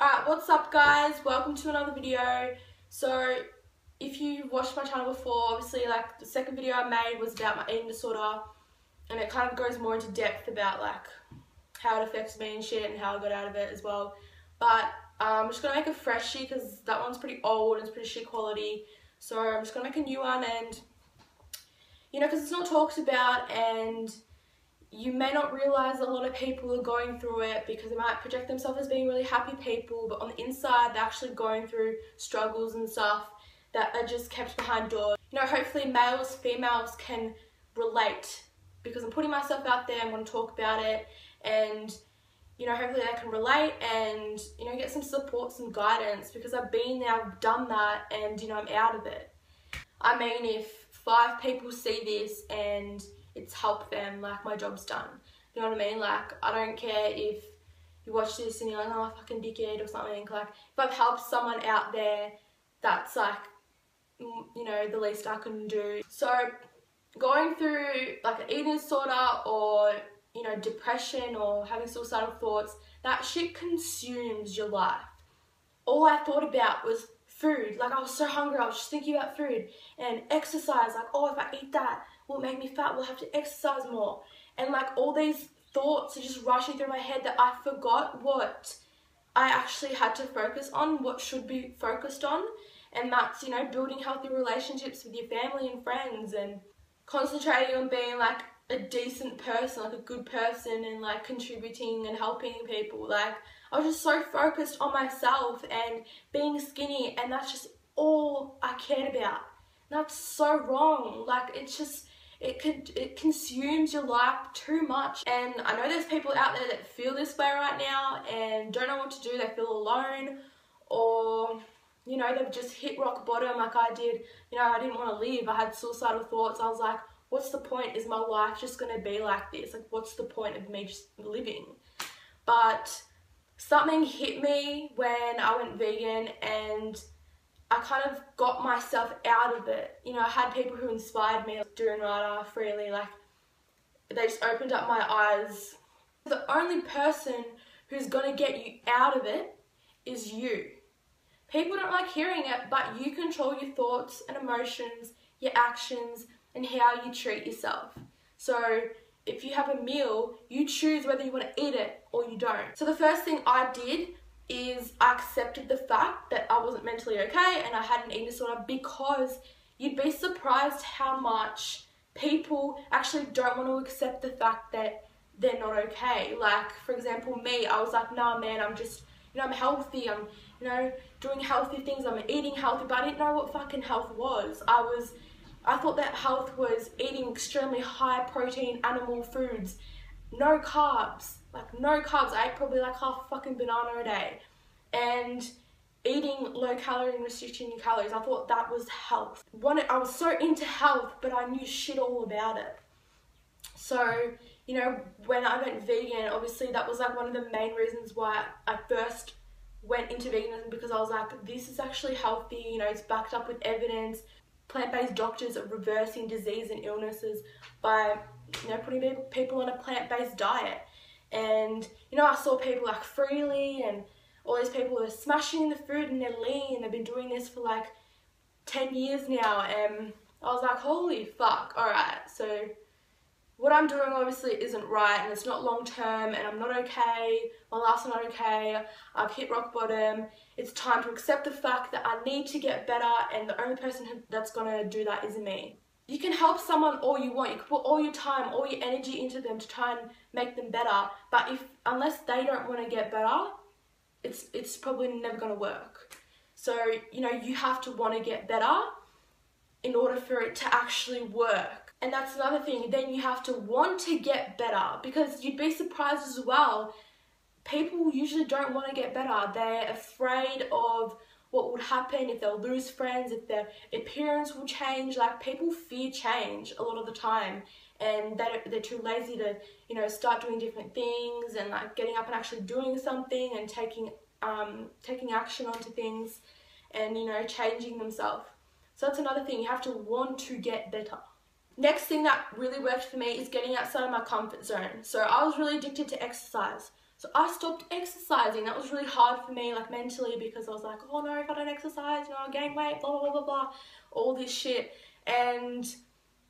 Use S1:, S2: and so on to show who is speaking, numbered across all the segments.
S1: Alright, what's up guys? Welcome to another video. So, if you watched my channel before, obviously like the second video I made was about my eating disorder and it kind of goes more into depth about like how it affects me and shit and how I got out of it as well. But um, I'm just going to make a freshie because that one's pretty old and it's pretty shit quality. So I'm just going to make a new one and, you know, because it's not talked about and you may not realize a lot of people are going through it because they might project themselves as being really happy people, but on the inside, they're actually going through struggles and stuff that are just kept behind doors. You know, hopefully, males, females can relate because I'm putting myself out there, I'm going to talk about it, and you know, hopefully they can relate and you know, get some support, some guidance because I've been there, I've done that, and you know, I'm out of it. I mean, if five people see this and it's helped them, like my job's done. You know what I mean? Like I don't care if you watch this and you're like, oh fucking dickhead or something. Like if I've helped someone out there, that's like you know the least I can do. So going through like an eating disorder or you know depression or having suicidal thoughts, that shit consumes your life. All I thought about was food. Like I was so hungry, I was just thinking about food and exercise. Like, oh, if I eat that, will make me fat, will have to exercise more. And like all these thoughts are just rushing through my head that I forgot what I actually had to focus on, what should be focused on. And that's, you know, building healthy relationships with your family and friends and concentrating on being like a decent person, like a good person and like contributing and helping people. Like I was just so focused on myself and being skinny and that's just all I cared about. That's so wrong. Like it's just it could it consumes your life too much. And I know there's people out there that feel this way right now and don't know what to do. They feel alone or you know they've just hit rock bottom like I did. You know I didn't want to live I had suicidal thoughts. I was like what's the point? Is my life just gonna be like this? Like what's the point of me just living? But something hit me when I went vegan and I kind of got myself out of it. You know, I had people who inspired me doing Rada Freelee, like they just opened up my eyes. The only person who's gonna get you out of it is you. People don't like hearing it, but you control your thoughts and emotions, your actions, and how you treat yourself. So if you have a meal, you choose whether you want to eat it or you don't. So the first thing I did is I accepted the fact that I wasn't mentally okay and I had an eating disorder because you'd be surprised how much people actually don't want to accept the fact that they're not okay. Like, for example, me, I was like, nah, man, I'm just, you know, I'm healthy, I'm, you know, doing healthy things, I'm eating healthy, but I didn't know what fucking health was. I was, I thought that health was eating extremely high protein animal foods, no carbs, like no carbs. I ate probably like half a fucking banana a day. And eating low calorie and restricting your calories. I thought that was health. One, I was so into health, but I knew shit all about it. So, you know, when I went vegan, obviously that was like one of the main reasons why I first went into veganism because I was like, this is actually healthy, you know, it's backed up with evidence. Plant-based doctors are reversing disease and illnesses by, you know, putting people on a plant-based diet. And, you know, I saw people like Freelee and all these people are smashing the food and they're lean. and They've been doing this for like 10 years now. And I was like, holy fuck, alright. So what I'm doing obviously isn't right and it's not long term and I'm not okay. My life's not okay. I've hit rock bottom. It's time to accept the fact that I need to get better and the only person that's gonna do that is me. You can help someone all you want. You can put all your time, all your energy into them to try and make them better. But if unless they don't want to get better, it's it's probably never going to work. So, you know, you have to want to get better in order for it to actually work. And that's another thing. Then you have to want to get better because you'd be surprised as well. People usually don't want to get better. They're afraid of what would happen if they'll lose friends, if their appearance will change. Like people fear change a lot of the time and they're, they're too lazy to, you know, start doing different things and like getting up and actually doing something and taking, um, taking action onto things and, you know, changing themselves. So that's another thing, you have to want to get better. Next thing that really worked for me is getting outside of my comfort zone. So I was really addicted to exercise. So I stopped exercising. That was really hard for me, like mentally, because I was like, oh no, if I don't exercise, you know, I'll gain weight, blah, blah, blah, blah, blah, all this shit. And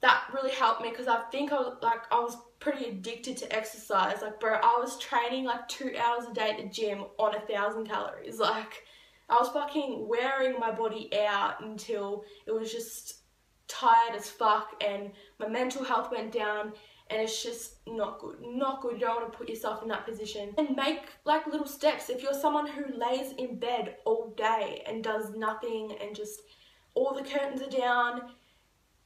S1: that really helped me because I think I was like, I was pretty addicted to exercise. Like, bro, I was training like two hours a day at the gym on a thousand calories. Like, I was fucking wearing my body out until it was just tired as fuck and my mental health went down and it's just not good not good. You don't want to put yourself in that position. And make like little steps. If you're someone who lays in bed all day and does nothing and just all the curtains are down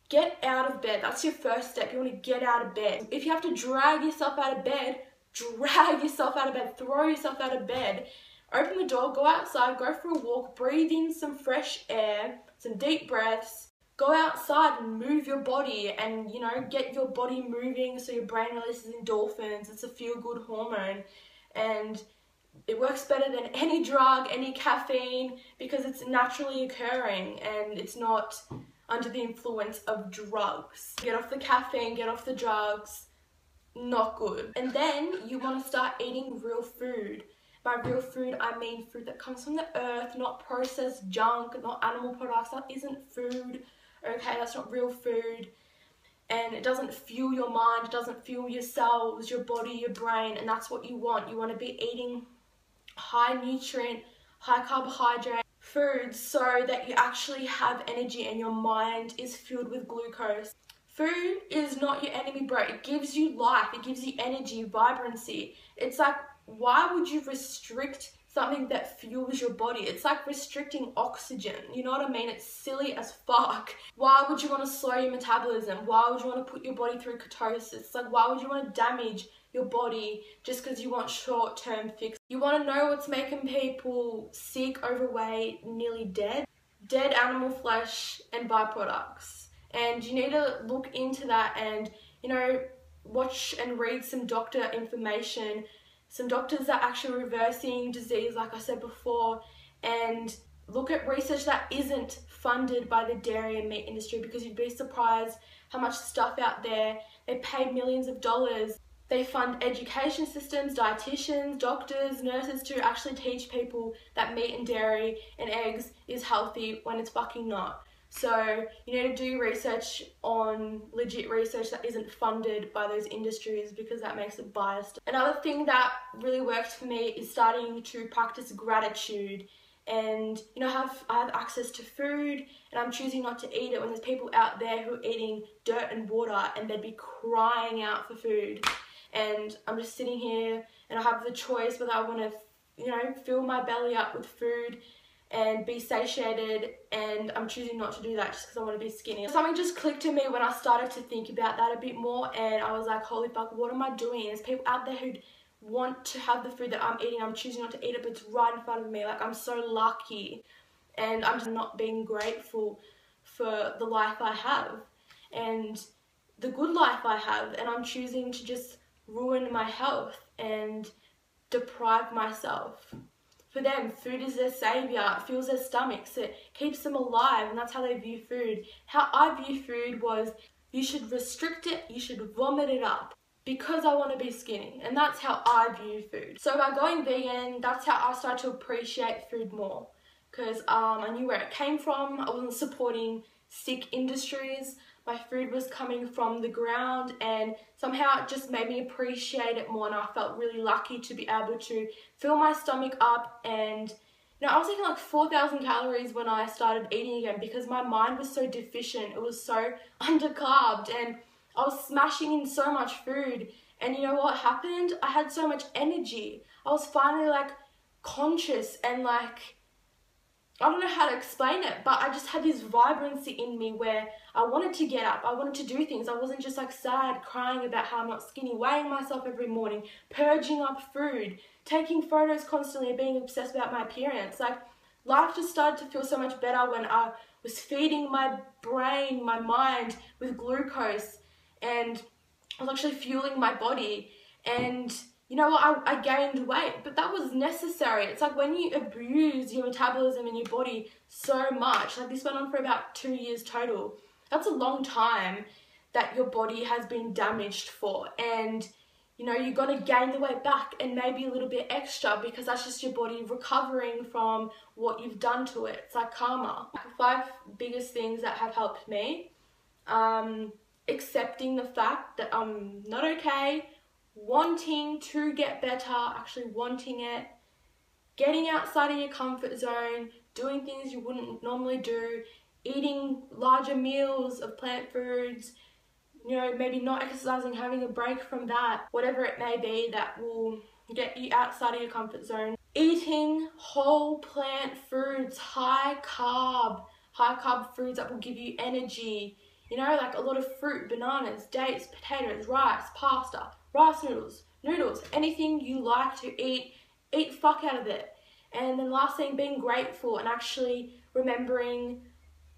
S1: get out of bed. That's your first step. You want to get out of bed. If you have to drag yourself out of bed drag yourself out of bed. Throw yourself out of bed. Open the door. Go outside. Go for a walk. Breathe in some fresh air some deep breaths go outside and move your body and you know get your body moving so your brain releases endorphins. It's a feel good hormone. And it works better than any drug any caffeine because it's naturally occurring and it's not under the influence of drugs. Get off the caffeine get off the drugs. Not good. And then you want to start eating real food. By real food, I mean food that comes from the earth, not processed junk, not animal products. That isn't food okay, that's not real food and it doesn't fuel your mind, it doesn't fuel your cells, your body, your brain, and that's what you want. You want to be eating high nutrient, high carbohydrate foods so that you actually have energy and your mind is filled with glucose. Food is not your enemy, bro. It gives you life, it gives you energy, vibrancy. It's like, why would you restrict something that fuels your body. It's like restricting oxygen. You know what I mean? It's silly as fuck. Why would you want to slow your metabolism? Why would you want to put your body through ketosis? Like, why would you want to damage your body just because you want short term fix? You want to know what's making people sick, overweight, nearly dead? Dead animal flesh and byproducts. And you need to look into that and, you know, watch and read some doctor information some doctors are actually reversing disease, like I said before, and look at research that isn't funded by the dairy and meat industry because you'd be surprised how much stuff out there they pay millions of dollars. They fund education systems, dietitians, doctors, nurses to actually teach people that meat and dairy and eggs is healthy when it's fucking not. So you need to do research on legit research that isn't funded by those industries because that makes it biased. Another thing that really worked for me is starting to practice gratitude and you know have I have access to food and I'm choosing not to eat it when there's people out there who are eating dirt and water and they'd be crying out for food and I'm just sitting here and I have the choice whether I want to you know fill my belly up with food and be satiated and I'm choosing not to do that just because I want to be skinny. Something just clicked in me when I started to think about that a bit more and I was like, holy fuck, what am I doing? There's people out there who want to have the food that I'm eating. I'm choosing not to eat it, but it's right in front of me. Like, I'm so lucky and I'm just not being grateful for the life I have and the good life I have and I'm choosing to just ruin my health and deprive myself for them, food is their savior, it fills their stomachs, it keeps them alive, and that's how they view food. How I view food was you should restrict it, you should vomit it up because I want to be skinny, and that's how I view food. So by going vegan, that's how I started to appreciate food more because um, I knew where it came from. I wasn't supporting sick industries my food was coming from the ground and somehow it just made me appreciate it more and I felt really lucky to be able to fill my stomach up and you know, I was eating like 4,000 calories when I started eating again because my mind was so deficient. It was so undercarbed and I was smashing in so much food. And you know what happened? I had so much energy. I was finally like conscious and like I don't know how to explain it, but I just had this vibrancy in me where I wanted to get up, I wanted to do things. I wasn't just like sad, crying about how I'm not skinny, weighing myself every morning, purging up food, taking photos constantly, being obsessed about my appearance. Like, life just started to feel so much better when I was feeding my brain, my mind with glucose, and I was actually fueling my body. And you know what, I, I gained weight, but that was necessary. It's like when you abuse your metabolism in your body so much, like this went on for about two years total, that's a long time that your body has been damaged for. And you know, you're gonna gain the weight back and maybe a little bit extra because that's just your body recovering from what you've done to it. It's like karma. Five biggest things that have helped me. Um, accepting the fact that I'm not okay, wanting to get better, actually wanting it, getting outside of your comfort zone, doing things you wouldn't normally do, eating larger meals of plant foods, you know, maybe not exercising, having a break from that, whatever it may be that will get you outside of your comfort zone. Eating whole plant foods, high carb, high carb foods that will give you energy. You know, like a lot of fruit, bananas, dates, potatoes, rice, pasta, rice noodles, noodles, anything you like to eat, eat fuck out of it. And then last thing, being grateful and actually remembering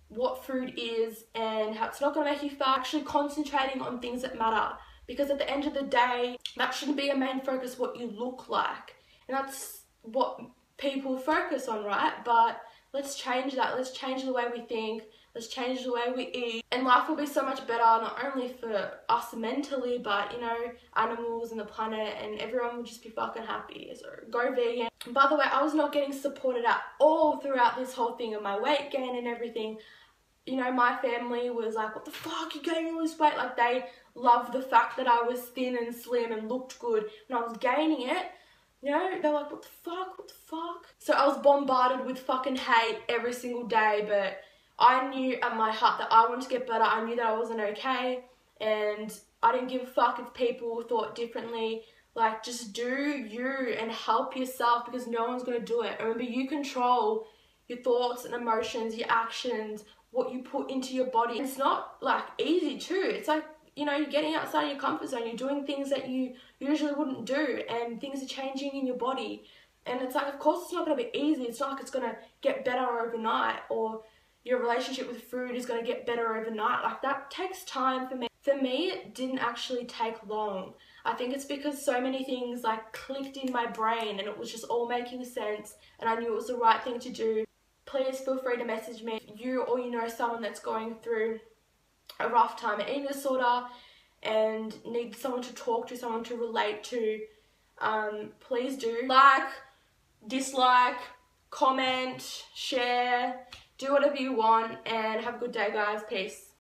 S1: what food is and how it's not going to make you fat, actually concentrating on things that matter. Because at the end of the day, that shouldn't be a main focus what you look like. And that's what people focus on, right? But let's change that. Let's change the way we think. Let's change the way we eat. And life will be so much better, not only for us mentally, but, you know, animals and the planet and everyone will just be fucking happy. So go vegan. By the way, I was not getting supported at all throughout this whole thing of my weight gain and everything you know, my family was like, what the fuck, you gaining all this weight? Like, they loved the fact that I was thin and slim and looked good when I was gaining it. You know, they're like, what the fuck, what the fuck? So I was bombarded with fucking hate every single day, but I knew at my heart that I wanted to get better. I knew that I wasn't okay, and I didn't give a fuck if people thought differently. Like, just do you and help yourself because no one's gonna do it. Remember, you control your thoughts and emotions, your actions, what you put into your body. It's not like easy too. It's like, you know, you're getting outside of your comfort zone, you're doing things that you usually wouldn't do, and things are changing in your body. And it's like, of course, it's not going to be easy. It's not like it's going to get better overnight, or your relationship with food is going to get better overnight. Like, that takes time for me. For me, it didn't actually take long. I think it's because so many things like clicked in my brain and it was just all making sense and I knew it was the right thing to do please feel free to message me you or you know someone that's going through a rough time an eating disorder and need someone to talk to, someone to relate to, um, please do. Like, dislike, comment, share, do whatever you want, and have a good day, guys. Peace.